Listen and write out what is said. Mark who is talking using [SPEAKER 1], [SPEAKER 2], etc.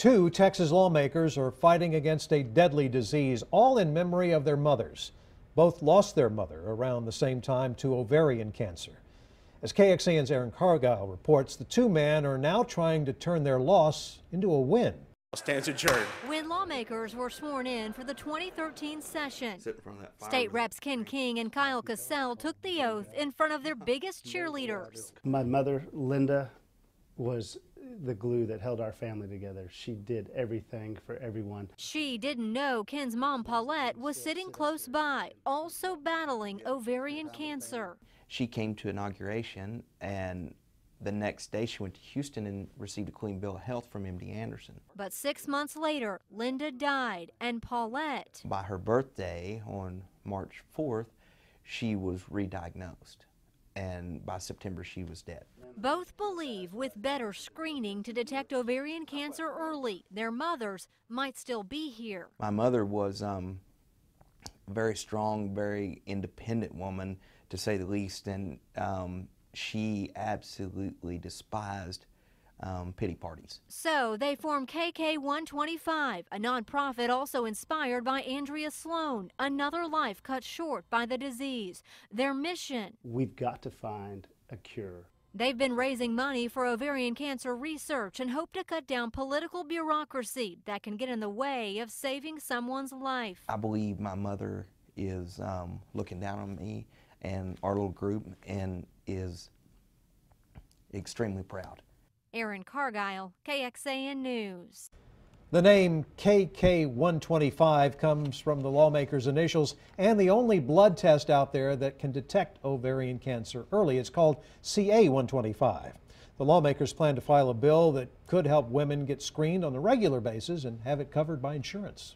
[SPEAKER 1] Two Texas lawmakers are fighting against a deadly disease, all in memory of their mothers. Both lost their mother around the same time to ovarian cancer. As KXAN's Aaron Cargile reports, the two men are now trying to turn their loss into a win.
[SPEAKER 2] Stands adjourned.
[SPEAKER 3] When lawmakers were sworn in for the 2013 session,
[SPEAKER 2] Sit in front of that fire
[SPEAKER 3] State. Reps Ken King and Kyle Kacal took the oath in front of their biggest cheerleaders.
[SPEAKER 4] My mother, Linda, was the glue that held our family together. She did everything for everyone.
[SPEAKER 3] She didn't know Ken's mom, Paulette, was sitting close by, also battling ovarian cancer.
[SPEAKER 5] she came to inauguration and the next day she went to Houston and received a clean bill of health from MD Anderson.
[SPEAKER 3] But six months later, Linda died, and Paulette
[SPEAKER 5] By her birthday on March 4th, she was re-diagnosed and by September she was dead.
[SPEAKER 3] both believe with better screening to detect ovarian cancer early, their mothers might still be here.
[SPEAKER 5] My mother was um, a very strong, very independent woman, to say the least, and um, she absolutely despised um, pity parties.
[SPEAKER 3] So they formed KK 125, a nonprofit also inspired by Andrea Sloan, another life cut short by the disease. Their mission
[SPEAKER 4] We've got to find a cure.
[SPEAKER 3] They've been raising money for ovarian cancer research and hope to cut down political bureaucracy that can get in the way of saving someone's life.
[SPEAKER 5] I believe my mother is um, looking down on me and our little group and is extremely proud.
[SPEAKER 3] Aaron Cargile, KXAN News.
[SPEAKER 1] The name KK125 comes from the lawmakers' initials and the only blood test out there that can detect ovarian cancer early. It's called CA125. The lawmakers plan to file a bill that could help women get screened on a regular basis and have it covered by insurance.